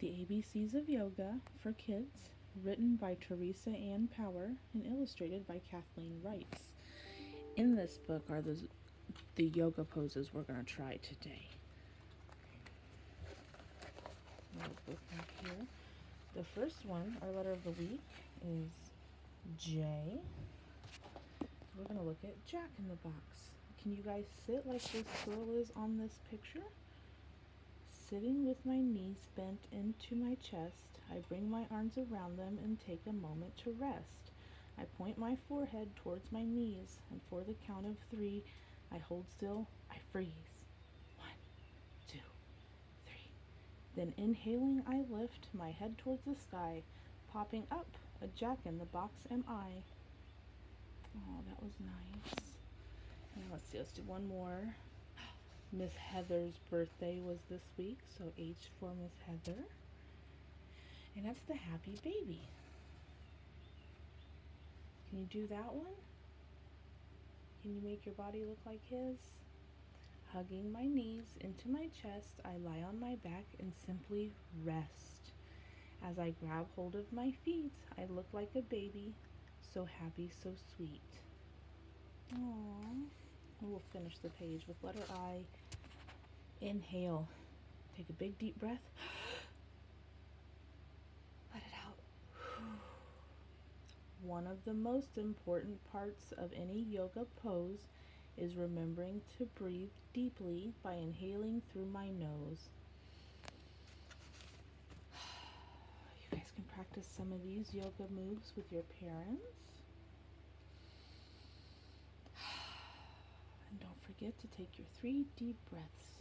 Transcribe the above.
The ABCs of Yoga for Kids, written by Teresa Anne Power and illustrated by Kathleen Rietz. In this book are the, the yoga poses we're going to try today. here. The first one, our letter of the week, is J. We're going to look at Jack in the Box. Can you guys sit like this girl is on this picture? Sitting with my knees bent into my chest, I bring my arms around them and take a moment to rest. I point my forehead towards my knees, and for the count of three, I hold still, I freeze. One, two, three. Then inhaling, I lift my head towards the sky, popping up, a jack in the box am I. Oh, that was nice. Now let's see, let's do one more. Miss Heather's birthday was this week, so H for Miss Heather. And that's the happy baby. Can you do that one? Can you make your body look like his? Hugging my knees into my chest, I lie on my back and simply rest. As I grab hold of my feet, I look like a baby, so happy, so sweet. Aww. We'll finish the page with letter I. Inhale. Take a big deep breath. Let it out. One of the most important parts of any yoga pose is remembering to breathe deeply by inhaling through my nose. You guys can practice some of these yoga moves with your parents. And don't forget to take your three deep breaths.